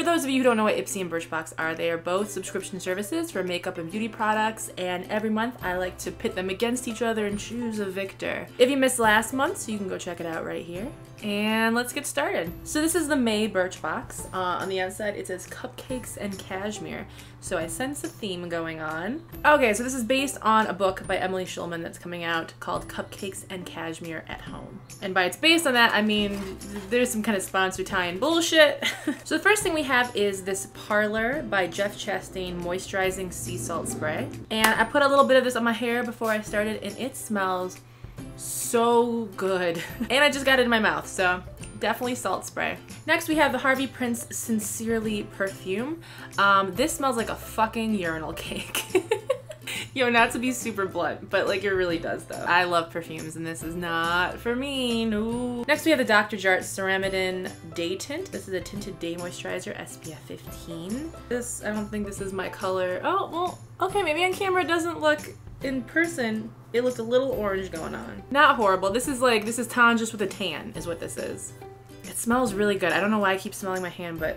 For those of you who don't know what Ipsy and Birchbox are, they are both subscription services for makeup and beauty products, and every month I like to pit them against each other and choose a victor. If you missed last month, so you can go check it out right here. And let's get started. So this is the May Birchbox. Uh, on the outside it says cupcakes and cashmere. So I sense a theme going on. Okay, so this is based on a book by Emily Schuman that's coming out called Cupcakes and Cashmere at Home. And by it's based on that, I mean there's some kind of sponsored tie bullshit. so the first thing we have is this Parlor by Jeff Chastain Moisturizing Sea Salt Spray. And I put a little bit of this on my hair before I started and it smells so good. and I just got it in my mouth, so definitely salt spray. Next we have the Harvey Prince Sincerely perfume. Um, this smells like a fucking urinal cake. Yo, not to be super blunt, but like it really does though. I love perfumes and this is not for me, no. Next we have the Dr. Jart Ceramidin Day Tint. This is a tinted day moisturizer, SPF 15. This, I don't think this is my color. Oh, well, okay, maybe on camera it doesn't look in person it looked a little orange going on. Not horrible. This is like, this is tan just with a tan is what this is. It smells really good. I don't know why I keep smelling my hand, but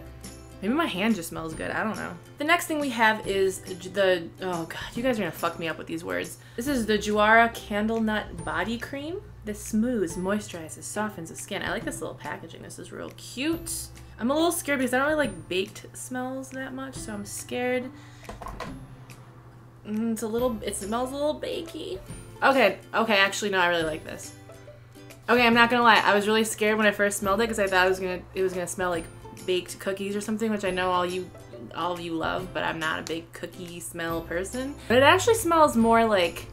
maybe my hand just smells good. I don't know. The next thing we have is the, oh god, you guys are gonna fuck me up with these words. This is the Juara Candle Nut Body Cream. This smooths, moisturizes, softens the skin. I like this little packaging. This is real cute. I'm a little scared because I don't really like baked smells that much, so I'm scared. Mm, it's a little, it smells a little bakey. Okay, okay, actually no, I really like this. Okay, I'm not gonna lie, I was really scared when I first smelled it because I thought it was gonna it was gonna smell like baked cookies or something, which I know all you all of you love, but I'm not a big cookie smell person. But it actually smells more like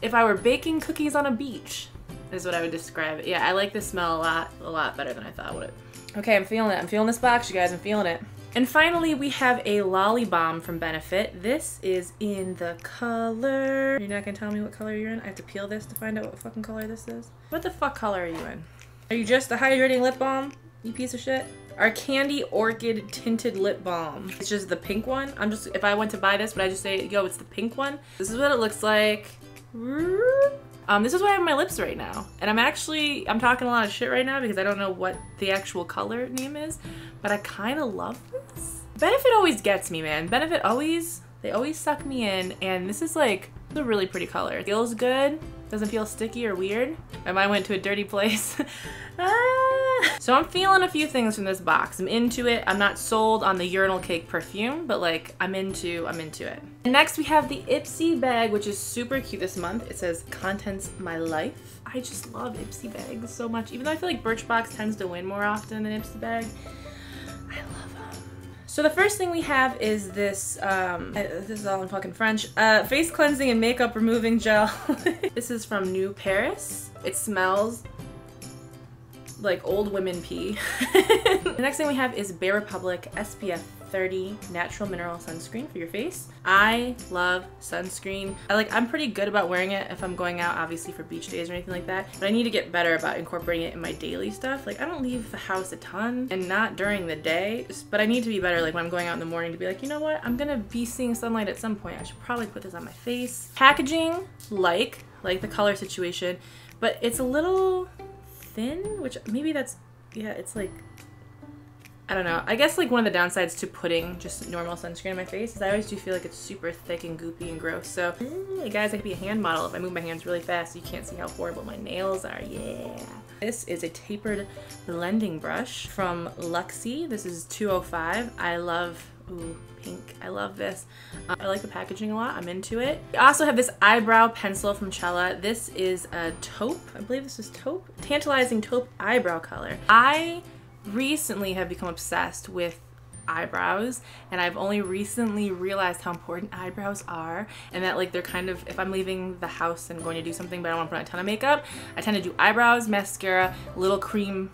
if I were baking cookies on a beach, is what I would describe it. Yeah, I like this smell a lot, a lot better than I thought would. Okay, I'm feeling it. I'm feeling this box, you guys. I'm feeling it. And finally, we have a Lollibalm from Benefit. This is in the color... You're not gonna tell me what color you're in? I have to peel this to find out what fucking color this is? What the fuck color are you in? Are you just a hydrating lip balm? You piece of shit? Our Candy Orchid Tinted Lip Balm. It's just the pink one. I'm just, if I went to buy this, would I just say, yo, it's the pink one? This is what it looks like. Um, this is why I have my lips right now. And I'm actually, I'm talking a lot of shit right now because I don't know what the actual color name is, but I kind of love this. Benefit always gets me, man. Benefit always, they always suck me in. And this is like a really pretty color. It feels good. Doesn't feel sticky or weird. If I went to a dirty place. ah. So I'm feeling a few things from this box. I'm into it. I'm not sold on the urinal cake perfume, but like I'm into, I'm into it. And next we have the Ipsy bag, which is super cute this month. It says contents my life. I just love Ipsy bags so much. Even though I feel like Birchbox tends to win more often than Ipsy bag. I love them. So the first thing we have is this, um, this is all in fucking French, uh, face cleansing and makeup removing gel. this is from New Paris. It smells like old women pee. the next thing we have is Bare Republic SPF 30 natural mineral sunscreen for your face. I love sunscreen. I like I'm pretty good about wearing it if I'm going out obviously for beach days or anything like that, but I need to get better about incorporating it in my daily stuff. Like I don't leave the house a ton and not during the day, but I need to be better like when I'm going out in the morning to be like, you know what? I'm gonna be seeing sunlight at some point. I should probably put this on my face. Packaging, like, like the color situation, but it's a little thin, which maybe that's, yeah, it's like I don't know. I guess like one of the downsides to putting just normal sunscreen on my face is I always do feel like it's super thick and goopy and gross. So eh, hey guys, I could be a hand model if I move my hands really fast. You can't see how horrible my nails are. Yeah. This is a tapered blending brush from Luxie. This is 205. I love Ooh, pink. I love this. Um, I like the packaging a lot. I'm into it. I also have this eyebrow pencil from Cella. This is a taupe. I believe this is taupe. Tantalizing taupe eyebrow color. I recently have become obsessed with eyebrows and I've only recently realized how important eyebrows are and that like they're kind of if I'm leaving the house and going to do something but I don't want to put on a ton of makeup I tend to do eyebrows mascara little cream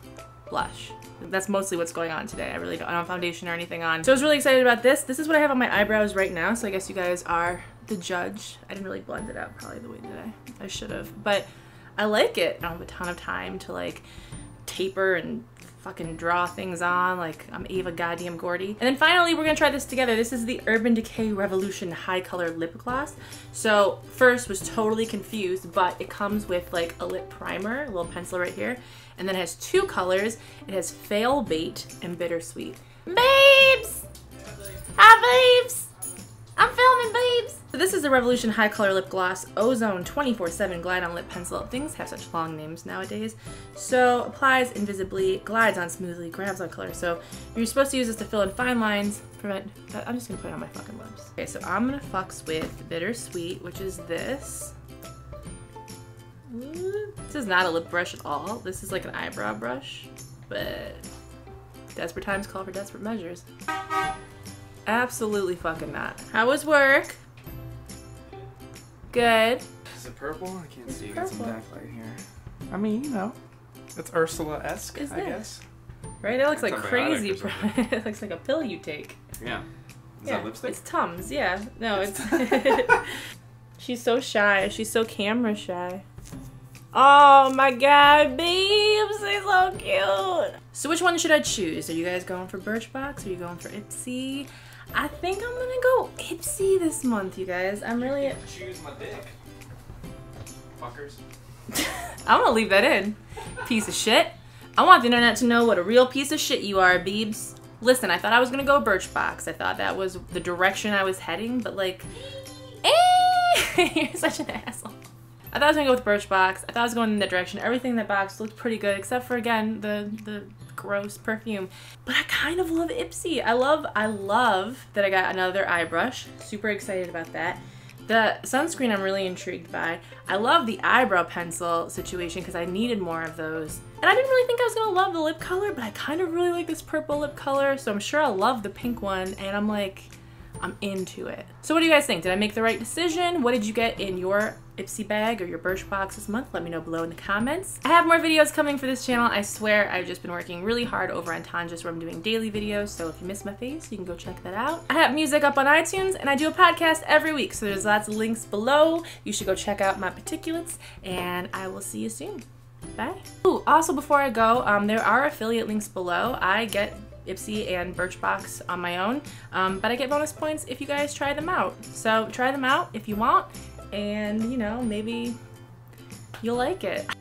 blush. That's mostly what's going on today. I really don't, I don't have foundation or anything on. So I was really excited about this. This is what I have on my eyebrows right now so I guess you guys are the judge. I didn't really blend it out probably the way that I, I should have but I like it. I don't have a ton of time to like taper and fucking draw things on like I'm Ava goddamn Gordy. And then finally, we're gonna try this together. This is the Urban Decay Revolution High Color Lip Gloss. So first was totally confused, but it comes with like a lip primer, a little pencil right here, and then it has two colors. It has Fail Bait and Bittersweet. Babes! Hi, babes! I'm filming, babes! So this is the Revolution High Color Lip Gloss Ozone 24-7 Glide On Lip Pencil. Things have such long names nowadays. So applies invisibly, glides on smoothly, grabs on color. So you're supposed to use this to fill in fine lines, prevent... I'm just gonna put it on my fucking lips. Okay, so I'm gonna fucks with Bittersweet, which is this. This is not a lip brush at all. This is like an eyebrow brush, but desperate times call for desperate measures. Absolutely fucking not. How was work? Good. Is it purple? I can't It's see. You got some purple. backlight here. I mean, you know, it's Ursula-esque, I it? guess. Right? It looks like crazy. or it looks like a pill you take. Yeah. Is yeah, that lipstick? It's Tums, yeah. No, it's. It's- She's so shy. She's so camera shy. Oh my god, babes, she's so cute. So which one should I choose? Are you guys going for Birchbox? Are you going for Ipsy? I think I'm gonna go Ipsy this month, you guys. I'm really. choose my dick. Fuckers. I'm gonna leave that in. Piece of shit. I want the internet to know what a real piece of shit you are, Beebs. Listen, I thought I was gonna go Birchbox. I thought that was the direction I was heading, but like, eh, you're such an asshole. I thought I was gonna go with Birchbox. I thought I was going in that direction. Everything in that box looked pretty good, except for again the the gross perfume. But I kind of love Ipsy. I love I love that I got another eye brush. Super excited about that. The sunscreen I'm really intrigued by. I love the eyebrow pencil situation because I needed more of those. And I didn't really think I was gonna love the lip color, but I kind of really like this purple lip color, so I'm sure I'll love the pink one. And I'm like, I'm into it. So what do you guys think? Did I make the right decision? What did you get in your Ipsy bag or your Birchbox this month? Let me know below in the comments. I have more videos coming for this channel. I swear I've just been working really hard over on Tonjes where I'm doing daily videos. So if you miss my face, you can go check that out. I have music up on iTunes and I do a podcast every week. So there's lots of links below. You should go check out my particulates and I will see you soon. Bye. Ooh, also before I go, um, there are affiliate links below. I get Ipsy and Birchbox on my own, um, but I get bonus points if you guys try them out. So try them out if you want, and you know, maybe you'll like it.